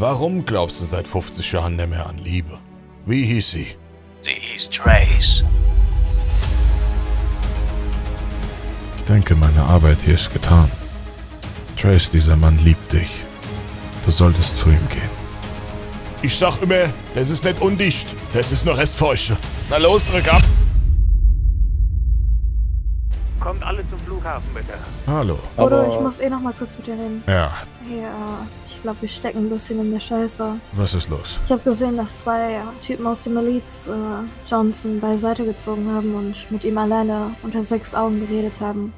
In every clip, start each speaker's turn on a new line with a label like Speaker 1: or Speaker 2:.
Speaker 1: Warum glaubst du seit 50 Jahren nicht mehr an Liebe? Wie hieß sie?
Speaker 2: Sie hieß Trace.
Speaker 1: Ich denke, meine Arbeit hier ist getan. Trace, dieser Mann liebt dich. Du solltest zu ihm gehen. Ich sag immer, das ist nicht undicht. Das ist nur Restfeuchte. Na los, drück ab.
Speaker 3: Kommt alle zum Flughafen, bitte.
Speaker 1: Hallo.
Speaker 4: Oder ich muss eh noch mal kurz mit dir reden.
Speaker 1: Ja,
Speaker 4: Hey, äh, ich glaube, wir stecken ein bisschen in der Scheiße.
Speaker 1: was ist los?
Speaker 4: Ich habe gesehen, dass zwei Typen aus der Miliz äh, Johnson beiseite gezogen haben und mit ihm alleine unter sechs Augen geredet haben.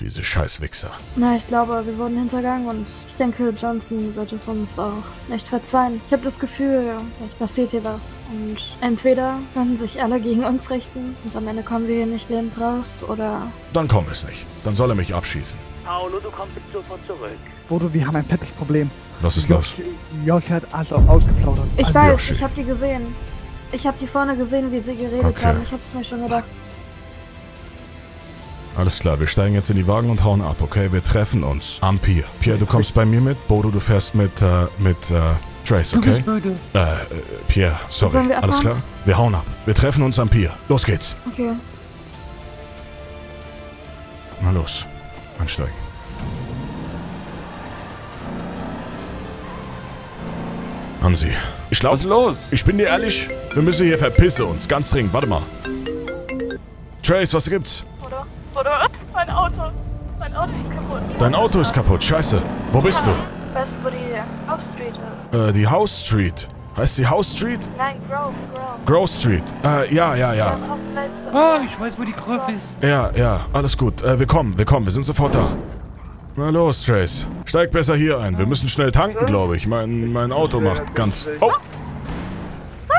Speaker 1: Diese Scheißwichser.
Speaker 4: Na, ich glaube, wir wurden hintergangen und ich denke, Johnson wird es uns auch nicht verzeihen. Ich habe das Gefühl, vielleicht passiert hier was. Und entweder können sich alle gegen uns richten und am Ende kommen wir hier nicht lebend raus, oder
Speaker 1: Dann komm es nicht. Dann soll er mich abschießen.
Speaker 3: Paolo, du kommst jetzt sofort zurück.
Speaker 5: Bodo, wir haben ein Teppichproblem.
Speaker 1: Was ist los?
Speaker 5: Josh hat also ausgeplaudert.
Speaker 4: Ich weiß,
Speaker 1: Yoshi.
Speaker 4: ich habe die gesehen. Ich habe die vorne gesehen, wie sie geredet
Speaker 1: Okay.
Speaker 4: haben. Ich habe es mir schon gedacht.
Speaker 1: Alles klar, wir steigen jetzt in die Wagen und hauen ab, okay? Wir treffen uns am Pier. Pierre, du kommst bei mir mit. Bodo, du fährst mit, äh, mit, äh, Trace,
Speaker 6: Du
Speaker 1: okay?
Speaker 6: bist böse.
Speaker 1: Äh, äh, Pierre, sorry.
Speaker 4: Sollen wir
Speaker 1: Alles klar? Wir hauen ab. Wir treffen uns am Pier. Los geht's.
Speaker 4: Okay.
Speaker 1: Na los. Einsteigen. Hansi, ich
Speaker 7: Was ist los?
Speaker 1: ich bin dir ehrlich, wir müssen hier verpissen uns. Ganz dringend. Warte mal. Trace, was gibt's?
Speaker 8: Oder? Oder? Mein Auto. Mein Auto ist kaputt.
Speaker 1: Dein Auto ist kaputt. Scheiße. Wo bist du?
Speaker 8: Weißt du, wo die House Street ist?
Speaker 1: Äh, die House Street. Heißt die House Street?
Speaker 8: Nein, Grove, Grove.
Speaker 1: Grove Street. Äh, ja, ja, ja.
Speaker 6: Ah, ich weiß, wo die Gröfe ist.
Speaker 1: Ja, ja, alles gut. Äh, wir kommen, wir kommen, wir sind sofort da. Na los, Trace. Steig besser hier ein. Wir müssen schnell tanken, glaube ich. Mein, mein Auto macht ganz... Oh!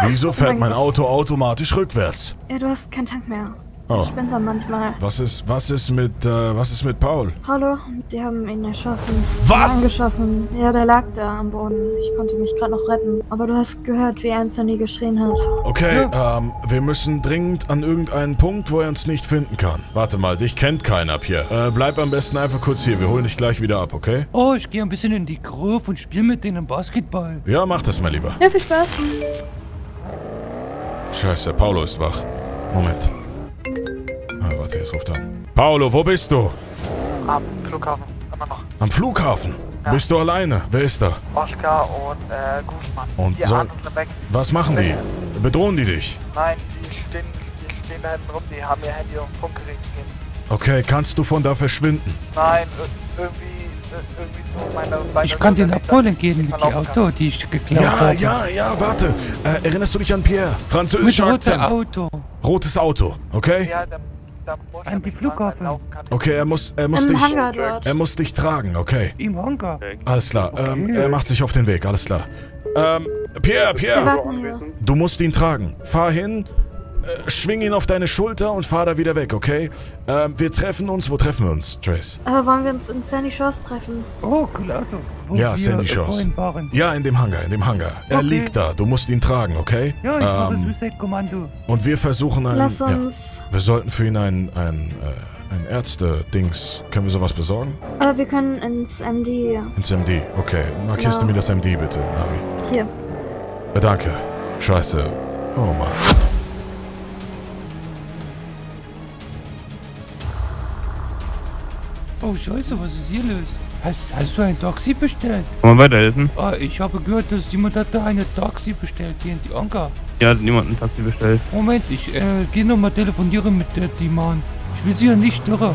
Speaker 1: Wieso fährt mein Auto automatisch rückwärts?
Speaker 4: Ja, du hast keinen Tank mehr.
Speaker 1: Oh.
Speaker 4: Ich bin da manchmal.
Speaker 1: Was ist, was ist mit, äh, was ist mit Paul?
Speaker 4: Hallo? Die haben ihn erschossen.
Speaker 1: Was?
Speaker 4: Angeschossen. Ja, der lag da am Boden. Ich konnte mich gerade noch retten. Aber du hast gehört, wie Anthony geschrien hat.
Speaker 1: Okay, ähm, wir müssen dringend an irgendeinen Punkt, wo er uns nicht finden kann. Warte mal, dich kennt keiner, Pierre. Äh, bleib am besten einfach kurz hier. Wir holen dich gleich wieder ab, okay?
Speaker 6: Oh, ich gehe ein bisschen in die Gröfe und spiele mit denen Basketball.
Speaker 1: Ja, mach das mal lieber.
Speaker 4: Ja, viel Spaß.
Speaker 1: Scheiße, Paolo ist wach. Moment. Ah, warte, jetzt ruft er an. Paolo, wo bist du?
Speaker 5: Am Flughafen, immer noch.
Speaker 1: Am Flughafen. Bist du alleine? Wer ist da?
Speaker 5: Oskar und äh, Guzman.
Speaker 1: Und
Speaker 5: die
Speaker 1: soll-
Speaker 5: anderen sind weg.
Speaker 1: Was machen die? Bedrohen die dich?
Speaker 5: Nein, die stehen, die stehen da hinten rum, die haben ihr Handy und Funkgerät gegeben.
Speaker 1: Okay, kannst du von da verschwinden?
Speaker 5: Nein, ir- irgendwie,
Speaker 6: Ich kann den abholen
Speaker 5: dass ich
Speaker 6: gehen mit dem. Auto, die ich geklaut
Speaker 1: Ja,
Speaker 6: habe.
Speaker 1: ja, ja, warte. Äh, erinnerst du dich an Pierre?
Speaker 6: Mit
Speaker 1: Französischer
Speaker 6: rotem
Speaker 1: Akzent.
Speaker 6: Auto.
Speaker 1: Rotes Auto, okay?
Speaker 5: Ja, muss
Speaker 6: An
Speaker 5: er
Speaker 6: die Flughafen.
Speaker 1: Okay, er muss, er muss
Speaker 4: Im
Speaker 1: dich,
Speaker 4: Hangar dort.
Speaker 1: er muss dich tragen, okay?
Speaker 6: Im Hangar.
Speaker 1: Alles klar, ähm, er macht sich auf den Weg, alles klar. Ähm, Pierre, Pierre, du musst ihn tragen. Fahr hin, äh, schwing ihn auf deine Schulter und fahr da wieder weg, okay? Ähm, wir treffen uns, wo treffen wir uns, Trace?
Speaker 4: Aber wollen wir uns in Sandy Shores treffen?
Speaker 6: Oh, Auto. Wo
Speaker 1: Ja, Sandy
Speaker 6: äh,
Speaker 1: Shores. Ja, in dem Hangar, in dem Hangar. Er
Speaker 6: Okay.
Speaker 1: liegt da, du musst ihn tragen, okay?
Speaker 6: Ja, ich mache
Speaker 1: ähm,
Speaker 6: Suicide-Kommando.
Speaker 1: und wir versuchen ein,
Speaker 4: Lass
Speaker 1: ja,
Speaker 4: uns.
Speaker 1: wir sollten für ihn ein, ein, äh, ein Ärzte-Dings, können wir sowas besorgen?
Speaker 4: Äh, wir können ins MD.
Speaker 1: Ins MD, okay. Markierst
Speaker 4: Ja.
Speaker 1: du mir das MD bitte, Navi?
Speaker 4: Hier.
Speaker 1: Äh, danke. Scheiße. Oh Mann.
Speaker 6: Oh, scheiße, was ist hier los? Hast, hast du ein Taxi bestellt?
Speaker 7: Kann man weiterhelfen?
Speaker 6: Ah, ich habe gehört, dass jemand hat da eine Taxi bestellt, hier in die Anker.
Speaker 7: Hier hat niemand ein Taxi bestellt.
Speaker 6: Moment, ich äh, gehe nochmal telefonieren mit der Mann. Ich will sie ja nicht stören.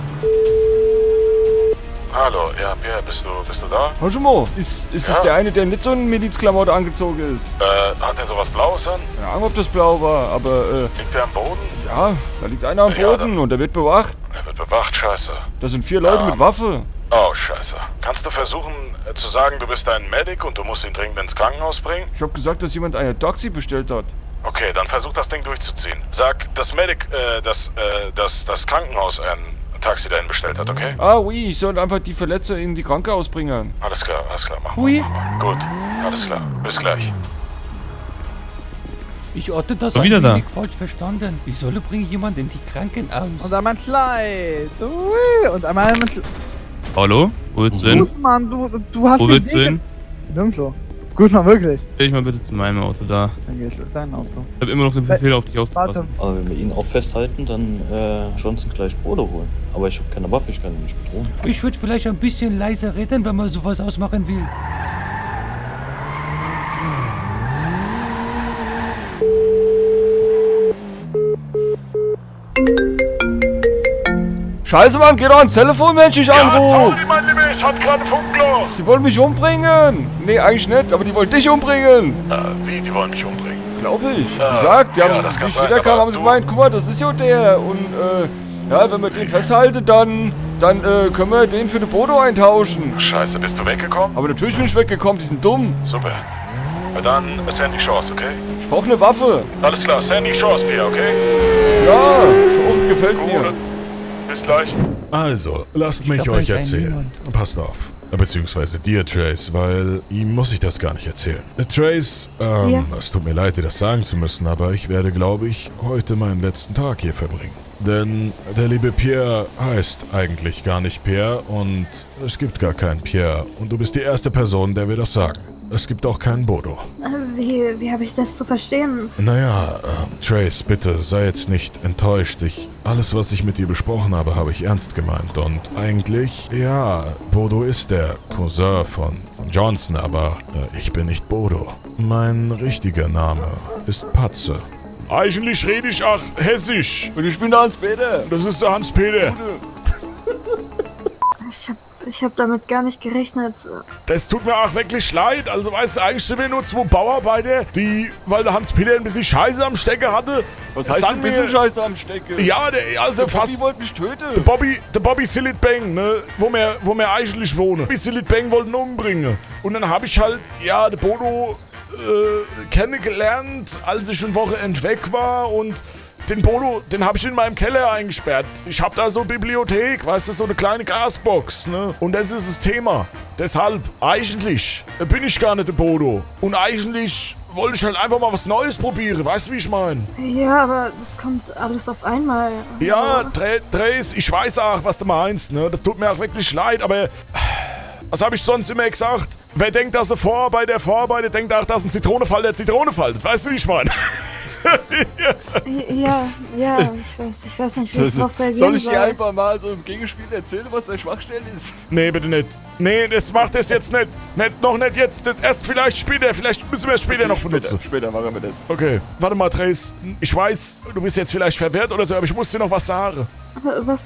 Speaker 1: Hallo, ja, Pierre, bist du, bist du da?
Speaker 7: Mal, ist, ist
Speaker 1: Ja?
Speaker 7: das der eine, der nicht so ein Milizklamotte angezogen ist?
Speaker 1: Äh, hat er sowas Blaues an?
Speaker 7: Keine Ahnung, ob das blau war, aber
Speaker 1: Liegt er am Boden?
Speaker 7: Ja, da liegt einer am
Speaker 1: Ja,
Speaker 7: Boden
Speaker 1: dann-
Speaker 7: und der wird bewacht.
Speaker 1: Er wird bewacht, scheiße.
Speaker 7: Da sind vier Leute
Speaker 1: Ja.
Speaker 7: mit Waffe.
Speaker 1: Oh, scheiße. Kannst du versuchen äh, zu sagen, du bist ein Medic und du musst ihn dringend ins Krankenhaus bringen?
Speaker 7: Ich hab gesagt, dass jemand eine Taxi bestellt hat.
Speaker 1: Okay, dann versuch das Ding durchzuziehen. Sag, das Medic, äh, das, äh, das, das Krankenhaus ein Taxi dahin bestellt hat, okay?
Speaker 7: Ah, oui, ich soll einfach die Verletzte in die Krankenhaus bringen.
Speaker 1: Alles klar, alles klar, mach mal.
Speaker 6: Ui.
Speaker 1: Mach mal. Gut, alles klar. Bis gleich.
Speaker 6: Ich hatte das
Speaker 7: wieder da.
Speaker 6: falsch verstanden. Ich solle bringen jemand in die Krankenhaus.
Speaker 5: Und einmal ein Slide. Ui, und einmal.
Speaker 7: Hallo? Wo willst du hin?
Speaker 5: Guzman, du, du hast
Speaker 7: Wo willst du hin?
Speaker 5: Nirgendwo. Gut mal wirklich.
Speaker 9: Stell dich mal bitte zu meinem Auto da.
Speaker 5: Dann geh ich mit deinem Auto.
Speaker 9: Ich habe immer noch den Befehl auf dich aufzupassen.
Speaker 5: Warte.
Speaker 10: Aber wenn wir ihn auch festhalten, dann äh, Johnson gleich Bruder holen. Aber ich habe keine Waffe, ich kann ihn nicht bedrohen.
Speaker 6: Ich würde vielleicht ein bisschen leiser reden, wenn man sowas ausmachen will.
Speaker 7: Scheiße, Mann, geh doch ans Telefon, wenn ich dich anruf.
Speaker 1: mein Lieber, ich hatte gerade Funkloch.
Speaker 7: Die wollen mich umbringen. Nee, eigentlich nicht, aber die wollen dich umbringen.
Speaker 1: Äh, wie, die wollen mich umbringen?
Speaker 7: Glaube ich. Wie
Speaker 1: Ja,
Speaker 7: gesagt, die
Speaker 1: ja,
Speaker 7: haben,
Speaker 1: das
Speaker 7: wie ich wiederkam, haben sie gemeint, guck mal, das ist ja der. Und, äh, ja, wenn wir den festhalten, dann, dann, äh, können wir den für eine Bodo eintauschen.
Speaker 1: Scheiße, bist du weggekommen?
Speaker 7: Aber natürlich bin ich weggekommen, die sind dumm.
Speaker 1: Super. Na dann, Sandy Chance, okay?
Speaker 7: Ich brauche eine Waffe.
Speaker 1: Alles klar, Sandy Chance, Pia, okay?
Speaker 7: Ja, so gefällt mir.
Speaker 1: Bis gleich. Also, lasst mich
Speaker 6: glaub,
Speaker 1: euch erzählen. Passt auf. Beziehungsweise dir, Trace, weil ihm muss ich das gar nicht erzählen. Äh, Trace, ähm,
Speaker 4: Ja?
Speaker 1: es tut mir leid, dir das sagen zu müssen, aber ich werde, glaube ich, heute meinen letzten Tag hier verbringen. Denn der liebe Pierre heißt eigentlich gar nicht Pierre und es gibt gar keinen Pierre. Und du bist die erste Person, der wir das sagen. Es gibt auch keinen Bodo.
Speaker 4: Äh, Wie, wie habe ich das zu verstehen?
Speaker 1: Naja, ähm, Trace, bitte sei jetzt nicht enttäuscht. Ich, alles, was ich mit dir besprochen habe, habe ich ernst gemeint. Und eigentlich, ja, Bodo ist der Cousin von, von Johnson, aber äh, ich bin nicht Bodo. Mein richtiger Name ist Patze. Eigentlich rede ich auch hessisch.
Speaker 7: Und ich bin der Hans-Peter.
Speaker 1: Das ist der Hans-Peter.
Speaker 4: Ich habe ich hab damit gar nicht gerechnet.
Speaker 1: Das tut mir auch wirklich leid. Also, weißt du, eigentlich sind wir nur zwei Bauarbeiter, die, weil der Hans-Peter ein bisschen Scheiße am Stecker hatte.
Speaker 7: Was heißt ein bisschen Scheiße am Stecken?
Speaker 1: Ja, der, also
Speaker 7: der
Speaker 1: fast.
Speaker 7: Bobby wollte mich töten.
Speaker 1: Der Bobby, der Bobby Silit Bang, ne, wo wir, wo wir eigentlich wohnen. Bobby Silit Bang wollten ihn umbringen. Und dann habe ich halt, ja, der Bodo äh, kennengelernt, als ich eine Woche weg war und den Bodo, den habe ich in meinem Keller eingesperrt. Ich habe da so eine Bibliothek, weißt du, so eine kleine Gasbox, ne? Und das ist das Thema. Deshalb, eigentlich bin ich gar nicht der Bodo. Und eigentlich wollte ich halt einfach mal was Neues probieren, weißt du, wie ich meine?
Speaker 4: Ja, aber das kommt alles auf einmal.
Speaker 1: Ja,
Speaker 4: Also,
Speaker 1: Dre- Dres, ich weiß auch, was du meinst, ne? Das tut mir auch wirklich leid, aber was habe ich sonst immer gesagt? Wer denkt, dass er Vorarbeit der Vorarbeit, denkt auch, dass ein Zitronenfall der Zitrone faltet. Weißt du, wie ich meine?
Speaker 4: Ja, ja, ich weiß, ich weiß nicht, wie ich darauf reagieren
Speaker 7: Soll ich dir einfach mal so im Gegenspiel erzählen, was deine Schwachstelle ist?
Speaker 1: nee, bitte nicht. Nee, das macht das jetzt nicht. nicht. Noch nicht jetzt. Das erst vielleicht später. Vielleicht müssen wir es später noch benutzen.
Speaker 7: Später, später machen wir das.
Speaker 1: Okay, warte mal, Trace. Ich weiß, du bist jetzt vielleicht verwirrt oder so, aber ich muss dir noch was sagen.
Speaker 4: Aber Was,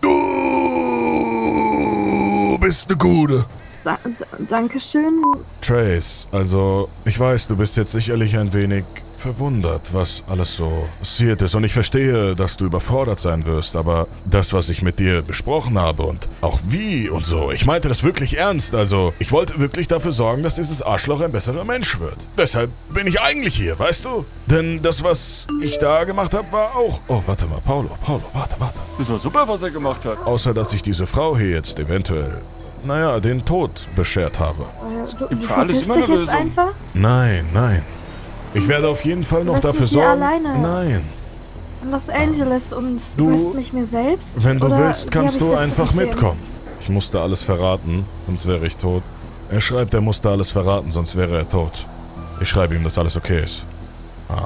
Speaker 1: Du bist eine Gute.
Speaker 4: da, da, Dankeschön.
Speaker 1: Trace, also ich weiß, du bist jetzt sicherlich ein wenig verwundert, was alles so passiert ist. Und ich verstehe, dass du überfordert sein wirst, aber das, was ich mit dir besprochen habe und auch wie und so, ich meinte das wirklich ernst. Also ich wollte wirklich dafür sorgen, dass dieses Arschloch ein besserer Mensch wird. Deshalb bin ich eigentlich hier, weißt du? Denn das, was ich da gemacht habe, war auch... Oh, warte mal, Paulo, Paulo, warte, warte.
Speaker 7: Das war super, was er gemacht hat.
Speaker 1: Außer, dass ich diese Frau hier jetzt eventuell, naja, den Tod beschert habe.
Speaker 4: Äh, Du,
Speaker 7: Gibt
Speaker 4: du
Speaker 7: für alles immer eine
Speaker 4: dich jetzt
Speaker 7: Lösung.
Speaker 4: einfach?
Speaker 1: Nein, nein. Ich werde auf jeden Fall noch
Speaker 4: Lass
Speaker 1: dafür
Speaker 4: mich hier
Speaker 1: sorgen.
Speaker 4: alleine.
Speaker 1: Nein.
Speaker 4: In Los Angeles und
Speaker 1: Du-
Speaker 4: du lässt mich mir selbst?
Speaker 1: Wenn du willst, kannst du einfach
Speaker 4: verstehen?
Speaker 1: mitkommen. Ich musste alles verraten, sonst wäre ich tot. Er schreibt, er musste alles verraten, sonst wäre er tot. Ich schreibe ihm, dass alles okay ist. Ähm,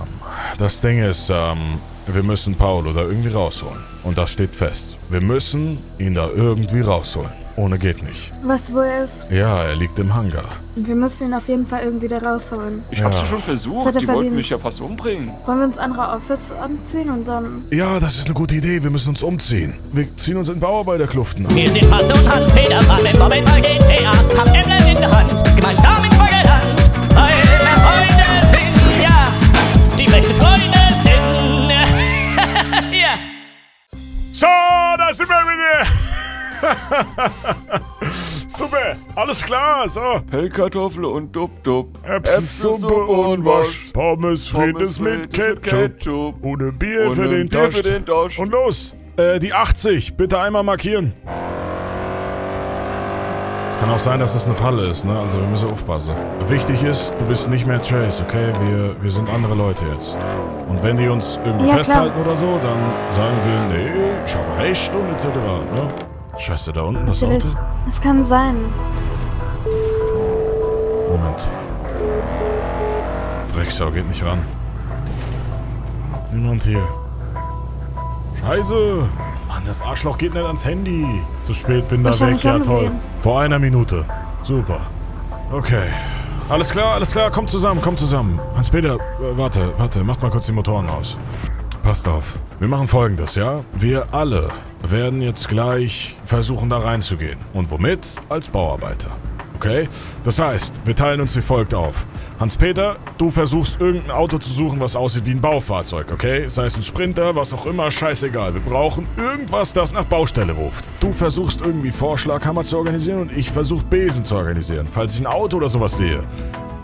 Speaker 1: das Ding ist, ähm, wir müssen Paolo da irgendwie rausholen. Und das steht fest. Wir müssen ihn da irgendwie rausholen. Ohne geht nicht.
Speaker 4: Du, wo er ist?
Speaker 1: Ja, er liegt im Hangar.
Speaker 4: Wir müssen ihn auf jeden Fall irgendwie da rausholen.
Speaker 7: Ich hab's
Speaker 1: Ja.
Speaker 7: ja schon versucht,
Speaker 4: er
Speaker 7: die wollten
Speaker 4: verdient.
Speaker 7: mich ja fast umbringen.
Speaker 4: Wollen wir uns andere Outfits anziehen und dann...
Speaker 1: Ja, das ist eine gute Idee. Wir müssen uns umziehen. Wir ziehen uns in Bauarbeiterkluften an.
Speaker 11: Wir sind Hans und Hans-Peter, fahren im Moment mal GTA, haben Emblem in der Hand, gemeinsam ins Feuerland, weil wir Freunde sind, ja, die beste Freunde
Speaker 1: Super, alles klar, so.
Speaker 7: Pellkartoffel und Dub-Dub.
Speaker 1: Erbsensuppe und Wasch. Pommes frites
Speaker 7: Pommes
Speaker 1: mit
Speaker 7: frites
Speaker 1: Ketchup. Ohne Bier
Speaker 7: Und
Speaker 1: für den
Speaker 7: Bier für den Durst.
Speaker 1: Und los. Äh, die 80, bitte einmal markieren. Es kann auch sein, dass es eine Falle ist, ne? Also wir müssen aufpassen. Wichtig ist, du bist nicht mehr Trace, okay? Wir, wir sind andere Leute jetzt. Und wenn die uns irgendwie
Speaker 4: Ja,
Speaker 1: festhalten oder so, dann sagen wir, nee, ich habe recht und etc. Ne? Scheiße, da unten das
Speaker 4: Natürlich.
Speaker 1: Auto.
Speaker 4: Es kann sein.
Speaker 1: Moment. Drecksau geht nicht ran. Niemand hier. Scheiße! Mann, das Arschloch geht nicht ans Handy. Zu spät, bin da weg. Ja, toll. Vor einer Minute. Super. Okay. Alles klar, alles klar, kommt zusammen, kommt zusammen. Hans-Peter, äh, warte, warte, mach mal kurz die Motoren aus. Passt auf. Wir machen folgendes, ja? Wir alle werden jetzt gleich versuchen, da reinzugehen. Und womit? Als Bauarbeiter. Okay? Das heißt, wir teilen uns wie folgt auf. Hans-Peter, du versuchst irgendein Auto zu suchen, was aussieht wie ein Baufahrzeug, okay? Sei es ein Sprinter, was auch immer, scheißegal. Wir brauchen irgendwas, das nach Baustelle ruft. Du versuchst irgendwie Vorschlaghammer zu organisieren und ich versuche Besen zu organisieren. Falls ich ein Auto oder sowas sehe,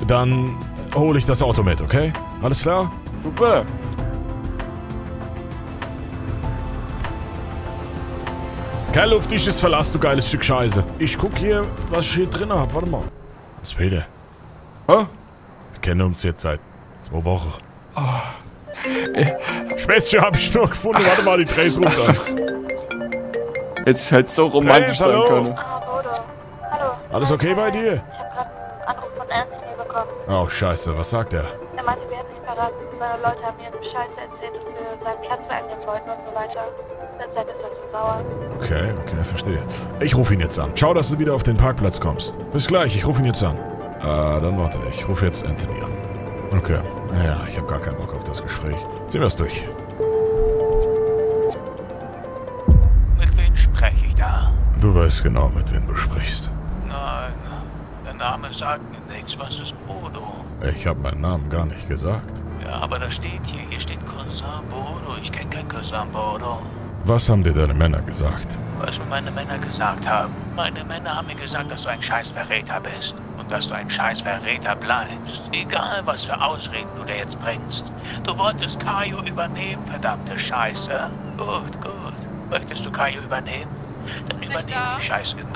Speaker 1: dann hole ich das Auto mit, okay? Alles klar?
Speaker 7: Super.
Speaker 1: Kein luftdichtes Verlass, du geiles Stück Scheiße. Ich guck hier, was ich hier drin hab. Warte mal. Was Peter?
Speaker 7: Hä?
Speaker 1: Wir kennen uns jetzt seit zwei Wochen. Späßchen hab ich nur gefunden. Warte mal, die Drehs runter.
Speaker 7: Jetzt hätte so romantisch
Speaker 1: Hey, hallo.
Speaker 7: sein können.
Speaker 1: Alles okay bei dir?
Speaker 8: Ich habe gerade einen Anruf von Anthony bekommen.
Speaker 1: Oh, scheiße. Was sagt er?
Speaker 8: Er meinte, wir hätten nicht verraten. Seine Leute haben mir Scheiße erzählt, dass wir seinen Platz einnehmen wollten und so weiter. Deshalb ist er so sauer.
Speaker 1: Okay, okay, verstehe. Ich rufe ihn jetzt an. Schau, dass du wieder auf den Parkplatz kommst. Bis gleich, ich rufe ihn jetzt an. Äh, dann warte. Ich rufe jetzt Anthony an. Okay. Naja, ich habe gar keinen Bock auf das Gespräch. Ziehen wir es durch.
Speaker 2: Mit wem spreche ich da?
Speaker 1: Du weißt genau, mit wem du sprichst.
Speaker 2: Nein, der Name sagt mir nichts. Was ist Bodo?
Speaker 1: Ich habe meinen Namen gar nicht gesagt.
Speaker 2: Ja, aber da steht hier, hier steht Cousin Bodo. Ich kenne keinen Cousin Bodo.
Speaker 1: Was haben dir deine Männer gesagt?
Speaker 2: Was mir meine Männer gesagt haben. Meine Männer haben mir gesagt, dass du ein Scheißverräter bist. Und dass du ein Scheißverräter bleibst. Egal, was für Ausreden du dir jetzt bringst. Du wolltest Kaio übernehmen, verdammte Scheiße. Gut, gut. Möchtest du Kaio übernehmen? Dann übernehmen
Speaker 8: da.
Speaker 2: die Scheiße.
Speaker 8: Minuten.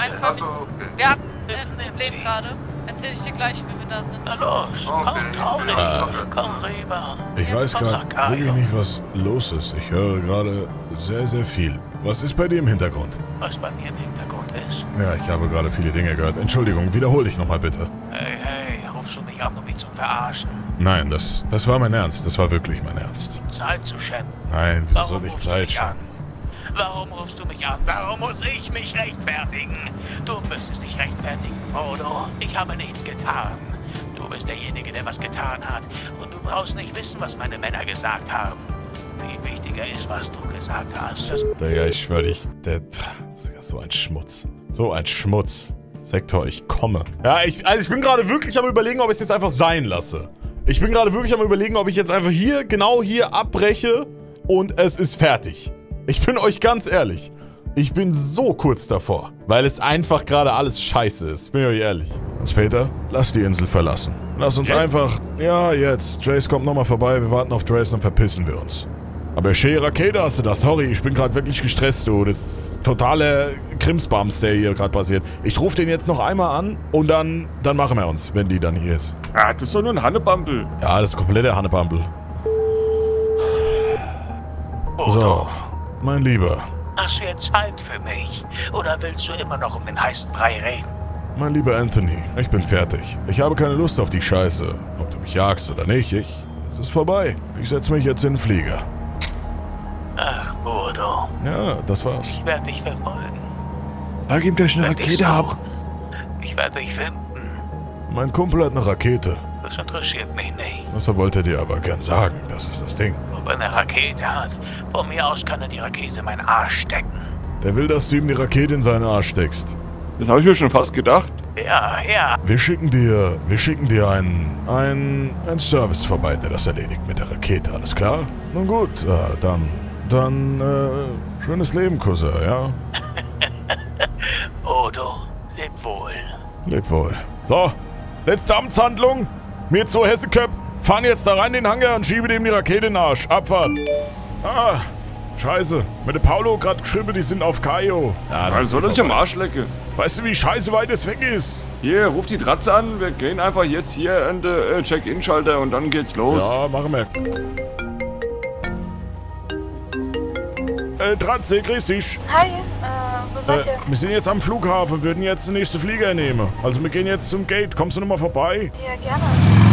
Speaker 8: Wir hatten ein Problem gerade. Erzähl ich dir gleich, wenn wir da sind.
Speaker 2: Na los, komm, trau dich. Komm rüber.
Speaker 1: Ich weiß
Speaker 2: Komm,
Speaker 1: gerade wirklich nicht, was los ist. Ich höre gerade sehr, sehr viel. Was ist bei dir im Hintergrund?
Speaker 2: Was bei mir im Hintergrund ist.
Speaker 1: Ja, ich habe gerade viele Dinge gehört. Entschuldigung, wiederhol dich nochmal bitte.
Speaker 2: Hey, hey, rufst du mich an, um mich zu verarschen?
Speaker 1: Nein, das, das war mein Ernst. Das war wirklich mein Ernst.
Speaker 2: Zeit zu schänden.
Speaker 1: Nein, wieso
Speaker 2: Warum
Speaker 1: soll ich Zeit schaffen?
Speaker 2: Warum rufst du mich an? Warum muss ich mich rechtfertigen? Du müsstest dich rechtfertigen, Bodo. Ich habe nichts getan. Du bist derjenige, der was getan hat. Und du brauchst nicht wissen, was meine Männer gesagt haben. Viel wichtiger ist, was du gesagt hast. Das
Speaker 1: Digga, ich schwör dich, der. So ein Schmutz. So ein Schmutz. Sektor, ich komme. Ja, ich, also ich bin gerade wirklich am überlegen, ob ich es jetzt einfach sein lasse. Ich bin gerade wirklich am überlegen, ob ich jetzt einfach hier, genau hier abbreche und es ist fertig. Ich bin euch ganz ehrlich. Ich bin so kurz davor, weil es einfach gerade alles scheiße ist. Bin ich euch ehrlich. Hans Peter, lass die Insel verlassen. Lass uns einfach. Ja, jetzt. Trace kommt nochmal vorbei. Wir warten auf Trace, dann verpissen wir uns. Aber schöne Rakete hast du da. Sorry, ich bin gerade wirklich gestresst, du. Das ist totale Krimsbams, der hier gerade passiert. Ich rufe den jetzt noch einmal an und dann, dann machen wir uns, wenn die dann hier ist.
Speaker 7: Ah, das ist doch nur ein Hannebampel.
Speaker 1: Ja, das ist komplette Hannebampel.
Speaker 2: Bodo,
Speaker 1: So, mein Lieber.
Speaker 2: hast du jetzt Zeit für mich? Oder willst du immer noch um den heißen Brei reden?
Speaker 1: Mein lieber Anthony, ich bin fertig. Ich habe keine Lust auf die Scheiße. Ob du mich jagst oder nicht, ich. Es ist vorbei. Ich setze mich jetzt in den Flieger.
Speaker 2: Ach, Bodo,
Speaker 1: Ja, das war's.
Speaker 2: ich werde dich verfolgen.
Speaker 7: Sag ihm, dass ich eine Rakete
Speaker 2: suchen. Ich werde dich finden.
Speaker 1: Mein Kumpel hat eine Rakete.
Speaker 2: Das interessiert mich nicht.
Speaker 1: Das wollte er dir aber gern sagen. Das ist das Ding.
Speaker 2: Ob er eine Rakete hat, von mir aus kann er die Rakete in meinen Arsch stecken.
Speaker 1: Der will, dass du ihm die Rakete in seinen Arsch steckst.
Speaker 7: Das habe ich mir schon fast gedacht.
Speaker 2: Ja, ja.
Speaker 1: Wir schicken dir, wir schicken dir einen, einen, einen Service vorbei, der das erledigt mit der Rakete. Alles klar? Nun gut, äh, dann, dann, äh, schönes Leben, Cousin, ja?
Speaker 2: Odo, leb wohl.
Speaker 1: Leb wohl. So, letzte Amtshandlung. Mir zu Hesseköpp. Fahren jetzt da rein in den Hangar und schiebe dem die Rakete in den Arsch. Abfahrt. Ah, scheiße. Mit dem Paulo gerade geschrieben, die sind auf Kaio. Ja,
Speaker 7: Dann soll sich am Arsch lecken.
Speaker 1: Weißt du, wie scheiße weit es weg ist?
Speaker 7: Hier, ruf die Dratze an. Wir gehen einfach jetzt hier an den äh, Check-In-Schalter und dann geht's los.
Speaker 1: Ja, machen wir. Äh, Dratze, grüß dich.
Speaker 8: Hi, äh, wo
Speaker 1: Äh,
Speaker 8: seid ihr?
Speaker 1: wir sind jetzt am Flughafen, würden jetzt den nächsten Flieger nehmen. Also wir gehen jetzt zum Gate. Kommst du nochmal vorbei?
Speaker 8: Ja, gerne.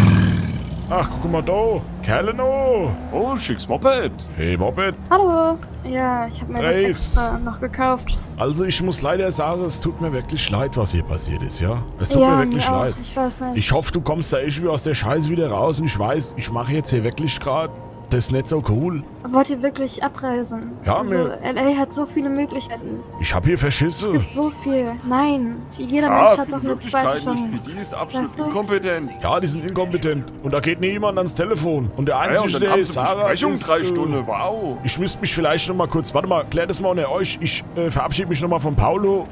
Speaker 1: Ach, guck mal da. Kerleno.
Speaker 7: Oh, schick's Moped.
Speaker 1: Hey, Moped.
Speaker 4: Hallo. Ja, ich habe mir das
Speaker 1: Trace.
Speaker 4: extra noch gekauft.
Speaker 1: Also ich muss leider sagen, es tut mir wirklich leid, was hier passiert ist, ja? Es tut
Speaker 4: ja,
Speaker 1: mir wirklich
Speaker 4: auch.
Speaker 1: leid.
Speaker 4: Ich weiß nicht.
Speaker 1: Ich hoffe, du kommst da irgendwie aus der Scheiße wieder raus und ich weiß, ich mache jetzt hier wirklich gerade das ist nicht so cool.
Speaker 4: Wollt ihr wirklich abreisen?
Speaker 1: Ja,
Speaker 4: also,
Speaker 1: mir-
Speaker 4: LA hat so viele Möglichkeiten.
Speaker 1: Ich habe hier
Speaker 4: Es
Speaker 1: Verschisse.
Speaker 4: gibt so viel. Nein, jeder
Speaker 7: Ah,
Speaker 4: Mensch hat doch eine zweite. Chance.
Speaker 7: Die ist absolut
Speaker 4: Weißt du?
Speaker 7: inkompetent.
Speaker 1: Ja, die sind inkompetent. Und da geht niemand ans Telefon. Und der
Speaker 7: Ja,
Speaker 1: Einzige,
Speaker 7: und dann
Speaker 1: der ist Sarah,
Speaker 7: Besprechung
Speaker 1: ist,
Speaker 7: drei
Speaker 1: äh,
Speaker 7: Stunden. Wow.
Speaker 1: Ich müsste mich vielleicht noch mal kurz... Warte mal, klärt das mal unter euch. Ich äh, verabschiede mich noch mal von Paulo.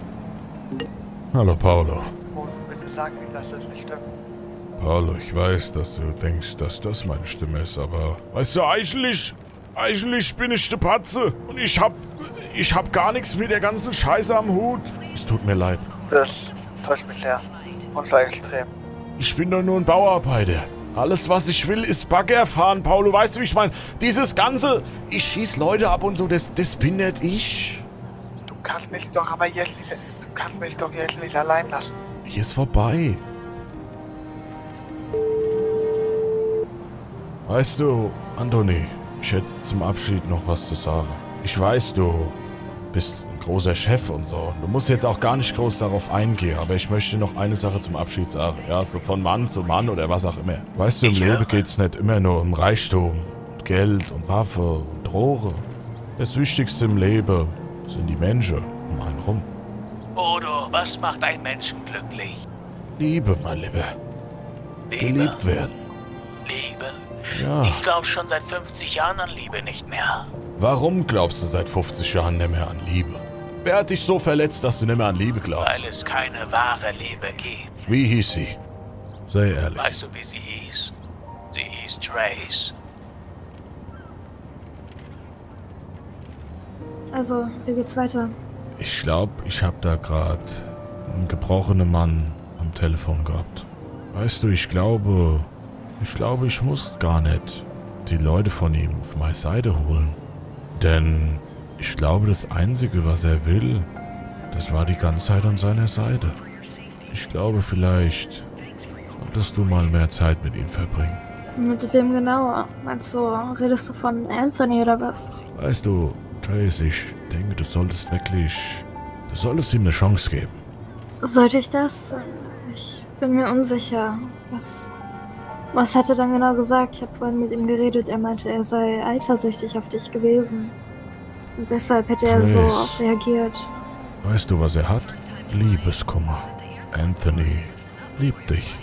Speaker 1: Hallo, Paulo.
Speaker 5: Und bitte sag mir, dass das nicht
Speaker 1: Paulo, ich weiß, dass du denkst, dass das meine Stimme ist, aber... Weißt du, eigentlich... Eigentlich bin ich der Patze. Und ich hab... Ich hab gar nichts mit der ganzen Scheiße am Hut. Es tut mir leid.
Speaker 5: Das täuscht mich sehr. Und zwar extrem.
Speaker 1: Ich bin doch nur ein Bauarbeiter. Alles, was ich will, ist Bagger fahren, Paulo. Weißt du, wie ich meine? Dieses ganze... Ich schieß Leute ab und so, das, das bin nicht ich.
Speaker 5: Du kannst mich doch aber jetzt nicht, du kannst mich doch jetzt nicht allein lassen.
Speaker 1: Hier ist vorbei. Weißt du, Anthony, ich hätte zum Abschied noch was zu sagen. Ich weiß, du bist ein großer Chef und so. Du musst jetzt auch gar nicht groß darauf eingehen, aber ich möchte noch eine Sache zum Abschied sagen. Ja, so von Mann zu Mann oder was auch immer. Weißt du, im
Speaker 2: Ich
Speaker 1: Leben
Speaker 2: höre.
Speaker 1: geht's nicht immer nur um Reichtum und Geld und Waffe und Drogen. Das Wichtigste im Leben sind die Menschen um einen rum.
Speaker 2: Bodo, was macht einen Menschen glücklich?
Speaker 1: Liebe, mein Lieber.
Speaker 2: Liebe.
Speaker 1: Geliebt werden.
Speaker 2: Liebe.
Speaker 1: Ja.
Speaker 2: Ich glaube schon seit 50 Jahren an Liebe nicht mehr.
Speaker 1: Warum glaubst du seit 50 Jahren nicht mehr an Liebe? Wer hat dich so verletzt, dass du nicht mehr an Liebe glaubst?
Speaker 2: Weil es keine wahre Liebe gibt.
Speaker 1: Wie hieß sie? Sei ehrlich.
Speaker 2: Weißt du, wie sie hieß? Sie hieß Trace.
Speaker 4: Also, wie geht's weiter?
Speaker 1: Ich glaube, ich habe da gerade einen gebrochenen Mann am Telefon gehabt. Weißt du, ich glaube, ich glaube, ich muss gar nicht die Leute von ihm auf meine Seite holen. Denn ich glaube, das Einzige, was er will, das war die ganze Zeit an seiner Seite. Ich glaube, vielleicht solltest du mal mehr Zeit mit ihm verbringen.
Speaker 4: Mit wem genau? Meinst du, redest du von Anthony oder was?
Speaker 1: Weißt du, Trace, ich denke, du solltest wirklich, du solltest ihm eine Chance geben.
Speaker 4: Sollte ich das? Ich bin mir unsicher. Was, was hat er dann genau gesagt? Ich habe vorhin mit ihm geredet. Er meinte, er sei eifersüchtig auf dich gewesen. Und deshalb hätte er so auch reagiert.
Speaker 1: Weißt du, was er hat? Liebeskummer. Anthony liebt dich.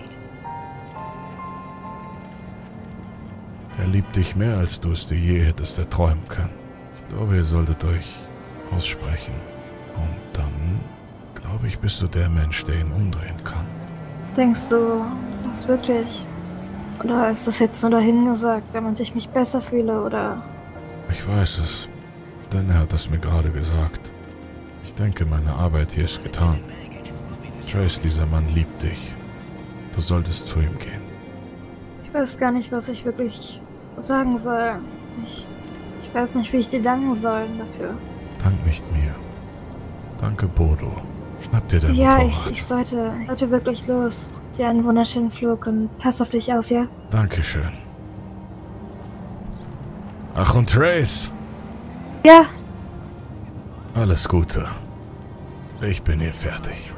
Speaker 1: Er liebt dich mehr, als du es dir je hättest erträumen können. Ich glaube, ihr solltet euch aussprechen. Und dann, glaube ich, bist du der Mensch, der ihn umdrehen kann.
Speaker 4: Denkst du das wirklich? Oder ist das jetzt nur dahingesagt, damit ich mich besser fühle? Oder
Speaker 1: Ich weiß es, denn er hat es mir gerade gesagt. Ich denke, meine Arbeit hier ist getan. Trace, dieser Mann liebt dich. Du solltest zu ihm gehen.
Speaker 4: ich weiß gar nicht, was ich wirklich sagen soll. Ich, ich weiß nicht, wie ich dir danken soll dafür.
Speaker 1: Dank nicht mir. Danke, Bodo. Schnapp dir dein
Speaker 4: Ja, ich,
Speaker 1: Motorrad.
Speaker 4: ich sollte, sollte wirklich los. Dir einen wunderschönen Flug und pass auf dich auf, ja?
Speaker 1: Dankeschön. Ach, und Trace.
Speaker 4: Ja,
Speaker 1: Alles Gute. Ich bin hier fertig.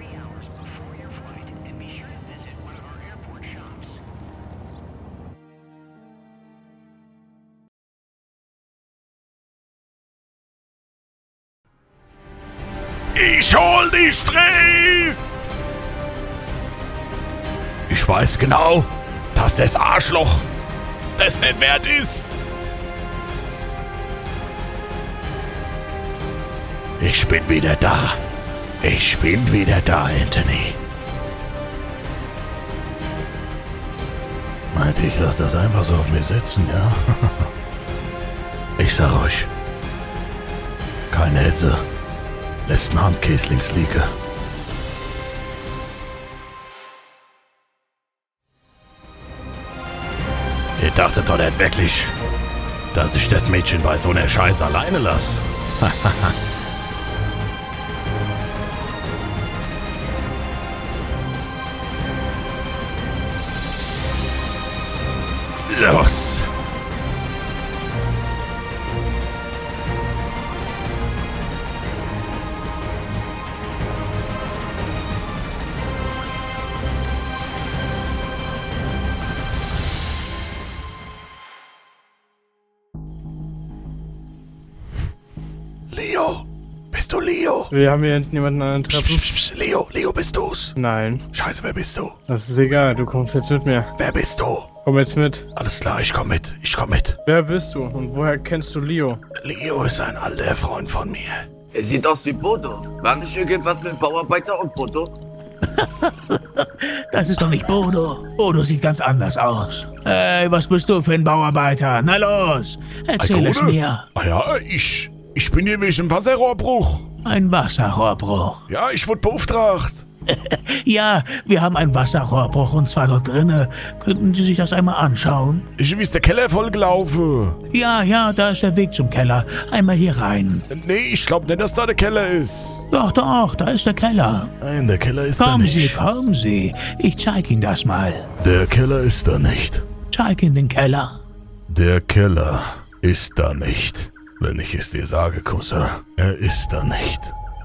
Speaker 1: Ich hol dich, Trace! Ich weiß genau, dass das Arschloch das nicht wert ist. Ich bin wieder da. Ich bin wieder da, Anthony. Meinte ich, lass das einfach so auf mir sitzen, ja? ich sag euch, kein Hesse lässt einen Handkäslings Ihr dachtet doch nicht wirklich, dass ich das Mädchen bei so einer Scheiße alleine lasse. Los! Leo, bist du Leo?
Speaker 12: Wir haben hier hinten jemanden an den Treppen.
Speaker 1: Psst, psst, Leo, Leo, bist du's?
Speaker 12: Nein.
Speaker 1: Scheiße, wer bist du?
Speaker 12: Das ist egal, du kommst jetzt mit mir.
Speaker 1: Wer bist du?
Speaker 12: Komm jetzt mit.
Speaker 1: Alles klar, ich komm mit, ich komm mit.
Speaker 12: Wer bist du und woher kennst du Leo?
Speaker 1: Leo ist ein alter Freund von mir.
Speaker 13: Er sieht aus wie Bodo. War nicht irgendwas mit Bauarbeiter und Bodo?
Speaker 14: Das ist doch nicht Bodo. Bodo sieht ganz anders aus. Ey, was bist du für ein Bauarbeiter? Na los, erzähl es mir.
Speaker 1: Ah ja, ich. Ich bin hier wegen Wasserrohrbruch.
Speaker 14: Ein Wasserrohrbruch.
Speaker 1: Ja, ich wurde beauftragt.
Speaker 14: Ja, wir haben einen Wasserrohrbruch und zwar dort drinne. Könnten Sie sich das einmal anschauen?
Speaker 1: Ich wie ist der Keller vollgelaufen.
Speaker 14: Ja, ja, da ist der Weg zum Keller. Einmal hier rein.
Speaker 1: Nee, ich glaube nicht, dass da der Keller ist.
Speaker 14: Doch, doch, da ist der Keller.
Speaker 1: Nein, der Keller ist da
Speaker 14: Kommen
Speaker 1: nicht.
Speaker 14: Sie, kommen Sie. Ich zeig Ihnen das mal.
Speaker 1: Der Keller ist da nicht.
Speaker 14: Zeig Ihnen den Keller.
Speaker 1: Der Keller ist da nicht. Wenn ich es dir sage, Cousin, er ist da nicht.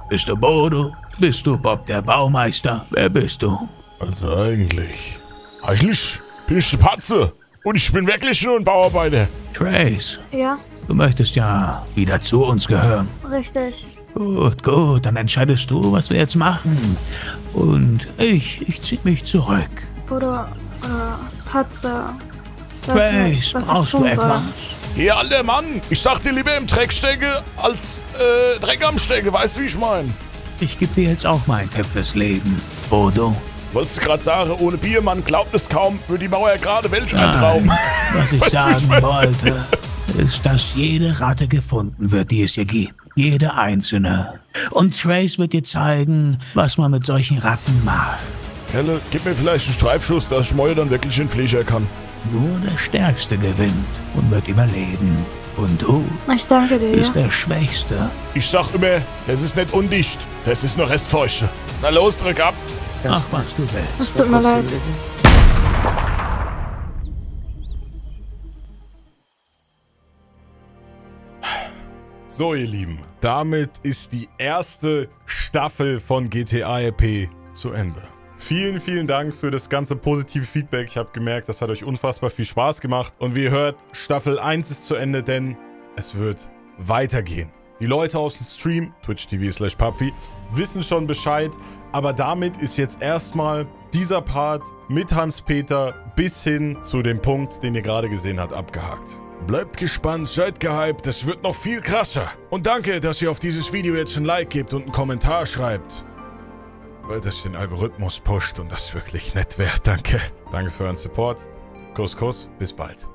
Speaker 14: Bist du Bodo? Bist du Bob der Baumeister? Wer bist du?
Speaker 1: Also eigentlich. Eigentlich bin ich die Patze. Und ich bin wirklich nur ein Bauarbeiter.
Speaker 14: Trace,
Speaker 4: Ja,
Speaker 14: du möchtest ja wieder zu uns gehören.
Speaker 4: richtig.
Speaker 14: Gut, gut, dann entscheidest du, was wir jetzt machen. Und ich, ich zieh mich zurück.
Speaker 4: Bruder, äh, Patze.
Speaker 14: Trace, brauchst du etwas?
Speaker 4: soll.
Speaker 1: Hier, alter Mann. Ich sag dir lieber im Dreck stecke, als äh, Dreck am Stecke. Weißt du, wie ich mein?
Speaker 14: Ich gebe dir jetzt auch meinen Tipp fürs Leben. Bodo,
Speaker 1: Wolltest du gerade sagen, ohne Bier, man glaubt es kaum, würde die Mauer gerade welch eintrauben.
Speaker 14: was ich sagen wollte, ist, dass jede Ratte gefunden wird, die es hier gibt. Jede einzelne. Und Trace wird dir zeigen, was man mit solchen Ratten macht.
Speaker 1: Helle, gib mir vielleicht einen Streifschuss, dass ich Mäuer dann wirklich in Flieger kann.
Speaker 14: Nur der Stärkste gewinnt und wird überleben. Und du
Speaker 4: Ich danke dir.
Speaker 14: bist der Schwächste.
Speaker 1: Ich sag immer, das ist nicht undicht, das ist nur Restfeuchte. Na los, drück ab.
Speaker 14: Ach, was du willst.
Speaker 4: Es tut mir leid.
Speaker 15: So, ihr Lieben, damit ist die erste Staffel von GTA RP zu Ende. Vielen, vielen Dank für das ganze positive Feedback. Ich habe gemerkt, das hat euch unfassbar viel Spaß gemacht. Und wie ihr hört, Staffel 1 ist zu Ende, denn es wird weitergehen. Die Leute aus dem Stream, Twitch TV slash Papfi, wissen schon Bescheid. Aber damit ist jetzt erstmal dieser Part mit Hans-Peter bis hin zu dem Punkt, den ihr gerade gesehen habt, abgehakt.
Speaker 1: Bleibt gespannt, seid gehypt, es wird noch viel krasser. Und danke, dass ihr auf dieses Video jetzt ein Like gebt und einen Kommentar schreibt. Weil das den Algorithmus pusht und das wirklich nett wäre. Danke.
Speaker 15: Danke für euren Support. Kuss, Kuss. Bis bald.